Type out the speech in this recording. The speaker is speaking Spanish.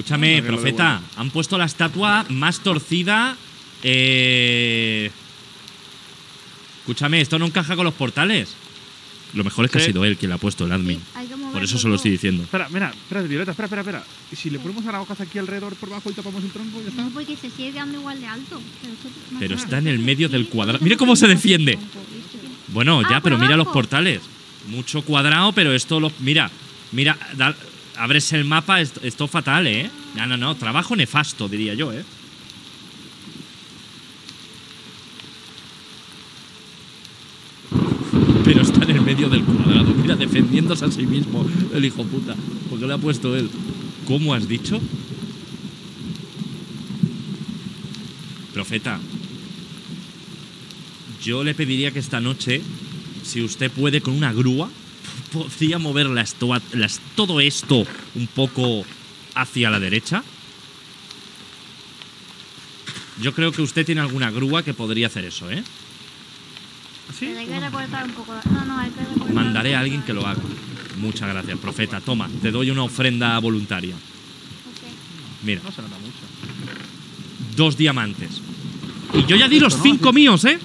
Escúchame, profeta. Han puesto la estatua más torcida. Eh. Escúchame, esto no encaja con los portales. Lo mejor es que Sí. ha sido él quien la ha puesto, el admin. Sí, Por eso se lo todo. estoy diciendo. Espera, mira, espera, Violeta, espera, espera, espera. ¿Y si le ponemos ahora hojas aquí alrededor por abajo y tapamos el tronco? Ya está. No, porque se sigue quedando igual de alto. Pero, eso- Pero más está en el medio del cuadrado. Mira cómo se defiende. Bueno, ya, Ah, pero mira los portales. Mucho cuadrado, pero esto lo. Mira, mira, da- abres el mapa, esto, esto fatal, ¿eh? No, no, no, trabajo nefasto, diría yo, ¿eh? Pero está en el medio del cuadrado, mira, defendiéndose a sí mismo, el hijo puta. Porque le ha puesto él. ¿Cómo has dicho? Profeta, yo le pediría que esta noche, si usted puede con una grúa, podría mover la estoa- las- todo esto un poco hacia la derecha. Yo creo que usted tiene alguna grúa que podría hacer eso, ¿eh? ¿Sí? Pero hay que recortar un poco. No, no, hay que recortar. Mandaré a alguien que lo haga. Muchas gracias, profeta. Toma, te doy una ofrenda voluntaria. Ok. Mira, No se nota mucho. dos diamantes. Y yo ya di los cinco sí. míos, ¿eh?